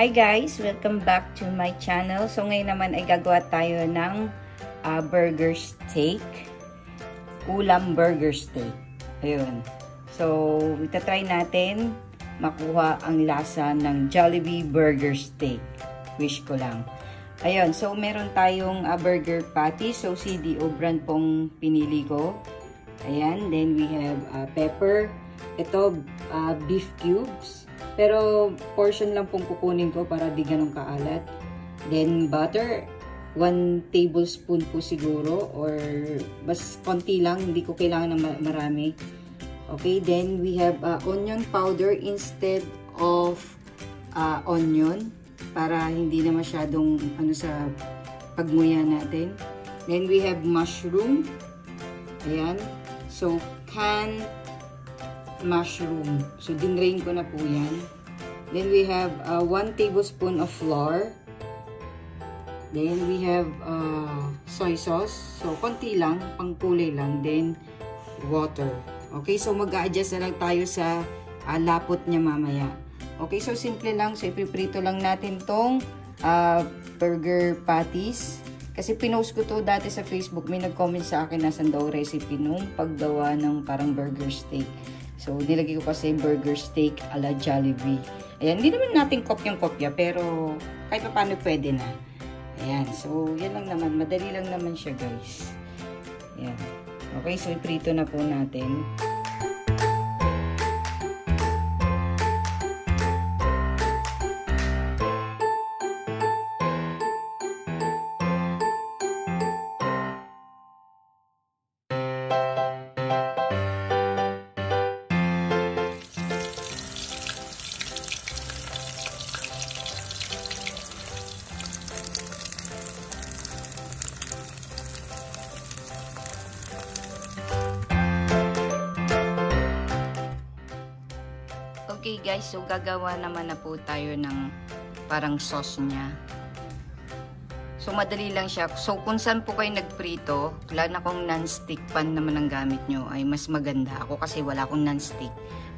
Hi guys! Welcome back to my channel. So ngayon naman ay gagawa tayo ng uh, burger steak. Ulam burger steak. Ayun. So, itatry natin makuha ang lasa ng Jollibee burger steak. Wish ko lang. Ayun. So, meron tayong uh, burger patty. So, CDO brand pong pinili ko. Ayan. Then, we have uh, pepper. Ito, uh, beef cubes. Pero, portion lang pong kukunin ko para di ganun kaalat. Then, butter. 1 tablespoon po siguro or bas konti lang. Hindi ko kailangan ng marami. Okay, then we have uh, onion powder instead of uh, onion para hindi na masyadong ano sa pagmuya natin. Then we have mushroom. Ayan. So, canned mushroom. So, dinrain ko na po yan. Then, we have uh, 1 tablespoon of flour. Then, we have uh, soy sauce. So, konti lang, pang kulay lang. Then, water. Okay, so mag-a-adjust na lang tayo sa uh, lapot niya mamaya. Okay, so simple lang. So, ipiprito lang natin tong uh, burger patties. Kasi pinost ko to dati sa Facebook. May nag-comment sa akin na daw recipe nung paggawa ng parang burger steak. So, nilagay ko kasi burger steak ala Jollibee. Ayan, hindi naman natin kopyang-kopya, pero kahit pa paano pwede na. Ayan, so, yan lang naman. Madali lang naman siya, guys. Ayan. Okay, so, iprito na po natin. Okay guys, so gagawa naman na po tayo ng parang sauce niya. So madali lang siya. So kung saan po kayo nagprito, wala na kung non-stick pan naman ang gamit nyo, ay mas maganda. Ako kasi wala akong non-stick.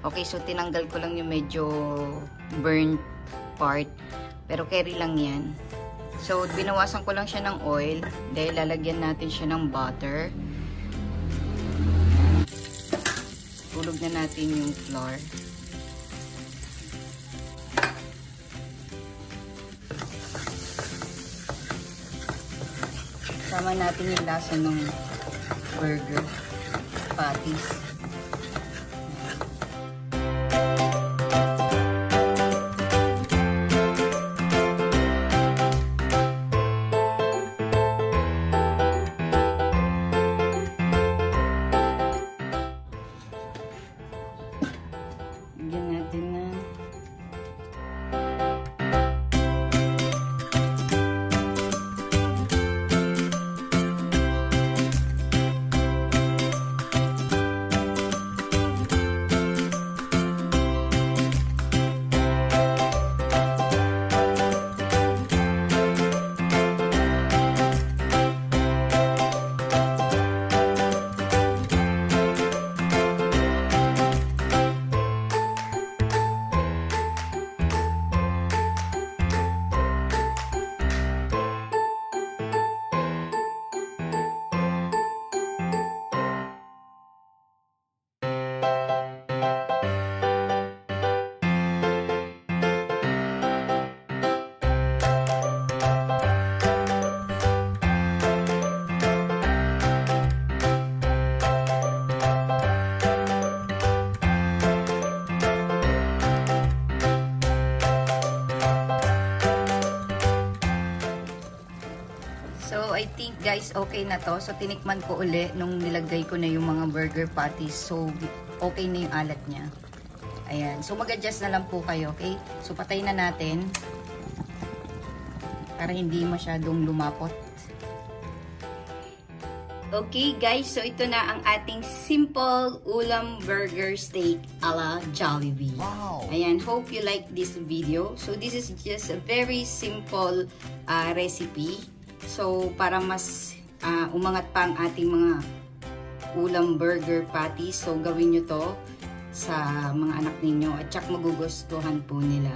Okay, so tinanggal ko lang yung medyo burnt part. Pero carry lang yan. So binawasan ko lang siya ng oil dahil lalagyan natin siya ng butter. Tulog na natin yung flour. Sama natin yung lasa ng burger patties. I think guys, okay na to. So, tinikman ko uli nung nilagay ko na yung mga burger patties. So, okay na yung alat niya. Ayan. So, mag-adjust na lang po kayo, okay? So, patay na natin. Para hindi masyadong lumapot. Okay guys, so ito na ang ating simple ulam burger steak ala Jollibee. Wow! Ayan, hope you like this video. So this is just a very simple uh, recipe. So, para mas uh, umangat pa ang ating mga ulam burger patty. So, gawin nyo to sa mga anak ninyo at tsak magugustuhan po nila.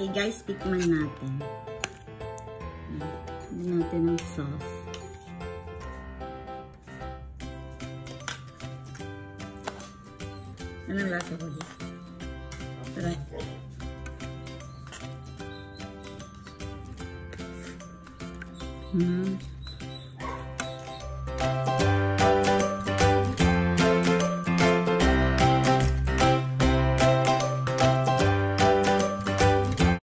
Okay guys, tikman natin. Hindi natin ang sauce. Anong lasa ko? Tara. Hmm.